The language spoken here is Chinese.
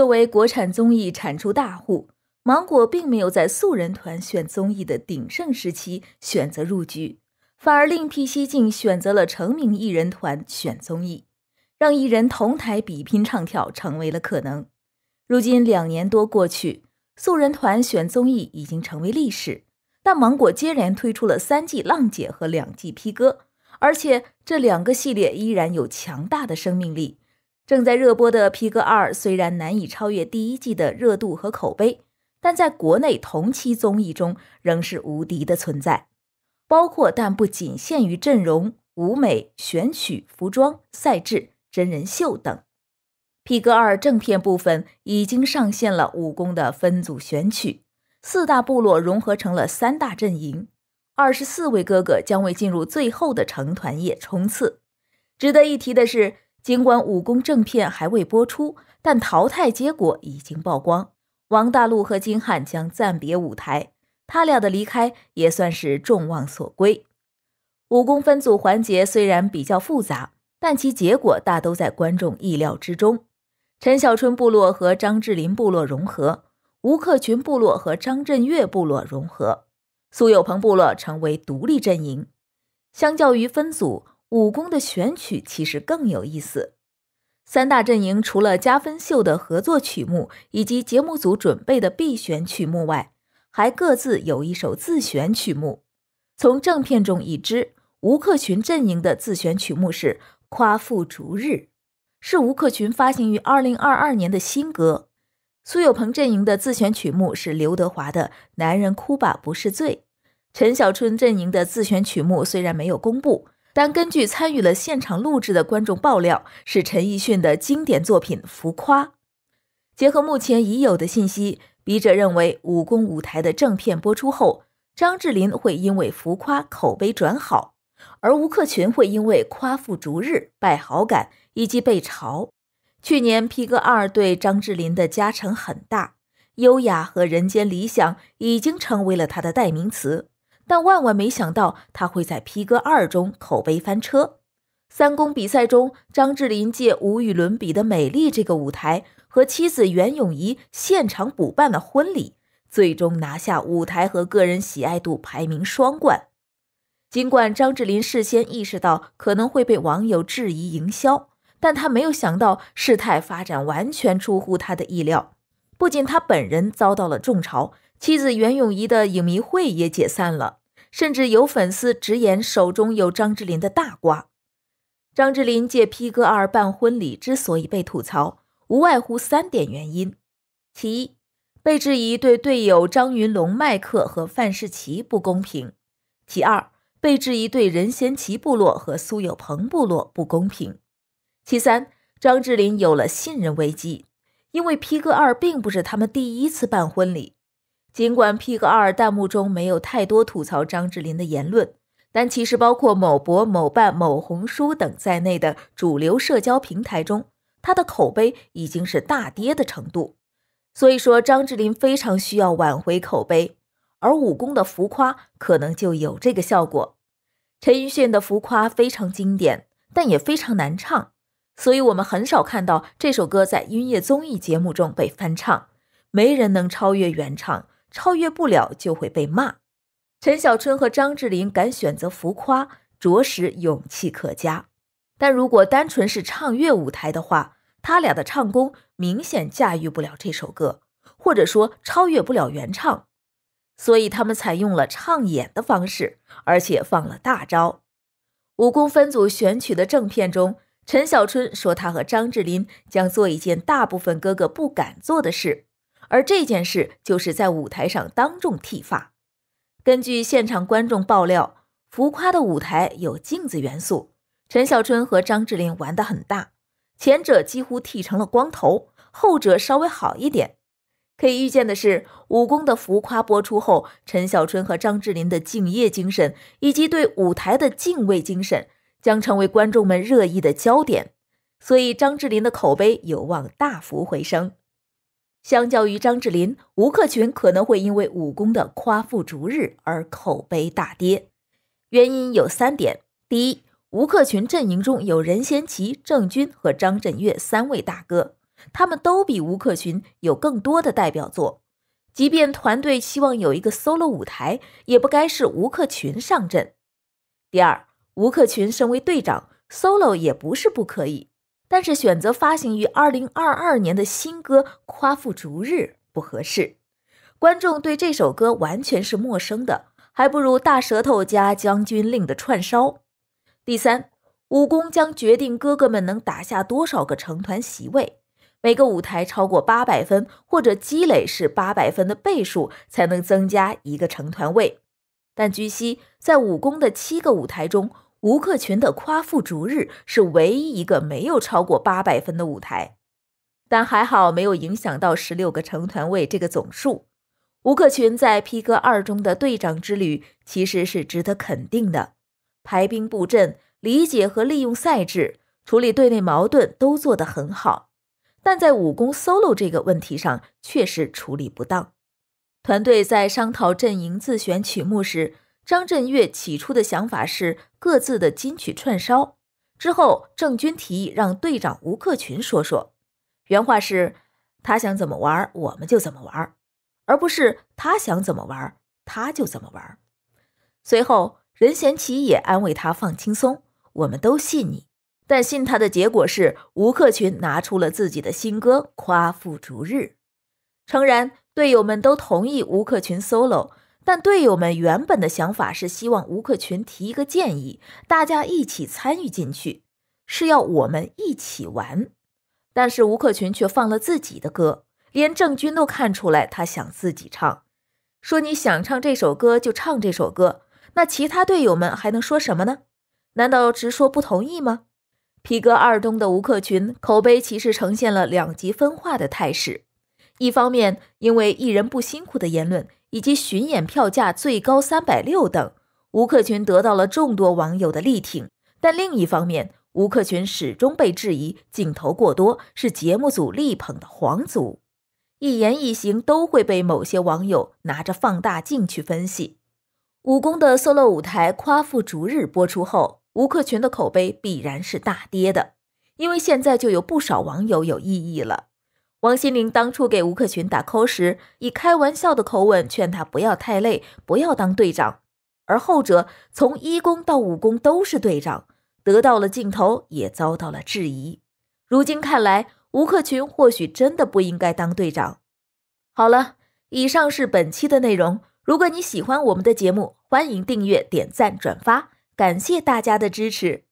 作为国产综艺产出大户，芒果并没有在素人团选综艺的鼎盛时期选择入局，反而另辟蹊径，选择了成名艺人团选综艺，让艺人同台比拼唱跳成为了可能。如今两年多过去，素人团选综艺已经成为历史，但芒果接连推出了三季《浪姐》和两季《P 哥》，而且这两个系列依然有强大的生命力。正在热播的《皮革二》虽然难以超越第一季的热度和口碑，但在国内同期综艺中仍是无敌的存在，包括但不仅限于阵容、舞美、选曲、服装、赛制、真人秀等。《皮革二》正片部分已经上线了武功的分组选曲，四大部落融合成了三大阵营，二十四位哥哥将为进入最后的成团夜冲刺。值得一提的是。尽管武功正片还未播出，但淘汰结果已经曝光。王大陆和金瀚将暂别舞台，他俩的离开也算是众望所归。武功分组环节虽然比较复杂，但其结果大都在观众意料之中。陈小春部落和张智霖部落融合，吴克群部落和张震岳部落融合，苏有朋部落成为独立阵营。相较于分组。武功的选曲其实更有意思。三大阵营除了加分秀的合作曲目以及节目组准备的必选曲目外，还各自有一首自选曲目。从正片中已知，吴克群阵营的自选曲目是《夸父逐日》，是吴克群发行于二零二二年的新歌。苏有朋阵营的自选曲目是刘德华的《男人哭吧不是罪》。陈小春阵营的自选曲目虽然没有公布。但根据参与了现场录制的观众爆料，是陈奕迅的经典作品《浮夸》。结合目前已有的信息，笔者认为武功舞台的正片播出后，张智霖会因为《浮夸》口碑转好，而吴克群会因为《夸父逐日》败好感以及被嘲。去年《P 哥二》对张智霖的加成很大，优雅和人间理想已经成为了他的代名词。但万万没想到，他会在《P 哥二》中口碑翻车。三公比赛中，张智霖借无与伦比的美丽这个舞台，和妻子袁咏仪现场补办了婚礼，最终拿下舞台和个人喜爱度排名双冠。尽管张智霖事先意识到可能会被网友质疑营销，但他没有想到事态发展完全出乎他的意料。不仅他本人遭到了众嘲，妻子袁咏仪的影迷会也解散了。甚至有粉丝直言手中有张智霖的大瓜。张智霖借《P 哥二》办婚礼之所以被吐槽，无外乎三点原因：其一，被质疑对队友张云龙、麦克和范世琦不公平；其二，被质疑对任贤齐部落和苏有朋部落不公平；其三，张智霖有了信任危机，因为《P 哥二》并不是他们第一次办婚礼。尽管 P 哥二弹幕中没有太多吐槽张智霖的言论，但其实包括某博、某办、某红书等在内的主流社交平台中，他的口碑已经是大跌的程度。所以说，张智霖非常需要挽回口碑，而武功的浮夸可能就有这个效果。陈奕迅的浮夸非常经典，但也非常难唱，所以我们很少看到这首歌在音乐综艺节目中被翻唱，没人能超越原唱。超越不了就会被骂。陈小春和张智霖敢选择浮夸，着实勇气可嘉。但如果单纯是唱乐舞台的话，他俩的唱功明显驾驭不了这首歌，或者说超越不了原唱。所以他们采用了唱演的方式，而且放了大招。武功分组选曲的正片中，陈小春说他和张智霖将做一件大部分哥哥不敢做的事。而这件事就是在舞台上当众剃发。根据现场观众爆料，浮夸的舞台有镜子元素。陈小春和张智霖玩得很大，前者几乎剃成了光头，后者稍微好一点。可以预见的是，武功的浮夸播出后，陈小春和张智霖的敬业精神以及对舞台的敬畏精神将成为观众们热议的焦点。所以，张智霖的口碑有望大幅回升。相较于张智霖，吴克群可能会因为武功的夸父逐日而口碑大跌。原因有三点：第一，吴克群阵营中有任贤齐、郑钧和张震岳三位大哥，他们都比吴克群有更多的代表作。即便团队希望有一个 solo 舞台，也不该是吴克群上阵。第二，吴克群身为队长，solo 也不是不可以，但是选择发行于二零二二年的新歌《夸父逐日》不合适。观众对这首歌完全是陌生的，还不如大舌头加将军令的串烧。第三，武功将决定哥哥们能打下多少个成团席位。每个舞台超过八百分，或者积累是八百分的倍数，才能增加一个成团位。但据悉，在武功的七个舞台中，吴克群的《夸父逐日》是唯一一个没有超过八百分的舞台。但还好，没有影响到十六个成团位这个总数。吴克群在《P 哥二》中的队长之旅其实是值得肯定的，排兵布阵、理解和利用赛制、处理队内矛盾都做得很好。但在武功 solo 这个问题上，确实处理不当。团队在商讨阵营自选曲目时，张震岳起初的想法是各自的金曲串烧。之后，郑钧提议让队长吴克群说说，原话是：“他想怎么玩，我们就怎么玩，而不是他想怎么玩，他就怎么玩。”随后，任贤齐也安慰他放轻松，我们都信你。但信他的结果是，吴克群拿出了自己的新歌《夸父逐日》。诚然，队友们都同意吴克群 solo，但队友们原本的想法是希望吴克群提一个建议，大家一起参与进去，是要我们一起玩。但是吴克群却放了自己的歌，连郑钧都看出来他想自己唱，说你想唱这首歌就唱这首歌，那其他队友们还能说什么呢？难道直说不同意吗？皮革二中的吴克群口碑其实呈现了两极分化的态势。一方面，因为艺人不辛苦的言论以及巡演票价最高三百六等，吴克群得到了众多网友的力挺；但另一方面，吴克群始终被质疑镜头过多，是节目组力捧的皇族，一言一行都会被某些网友拿着放大镜去分析。武功的 solo 舞台《夸父逐日》播出后。吴克群的口碑必然是大跌的，因为现在就有不少网友有异议了。王心凌当初给吴克群打 call 时，以开玩笑的口吻劝他不要太累，不要当队长，而后者从一公到五公都是队长，得到了镜头，也遭到了质疑。如今看来，吴克群或许真的不应该当队长。好了，以上是本期的内容。如果你喜欢我们的节目，欢迎订阅、点赞、转发。感谢大家的支持。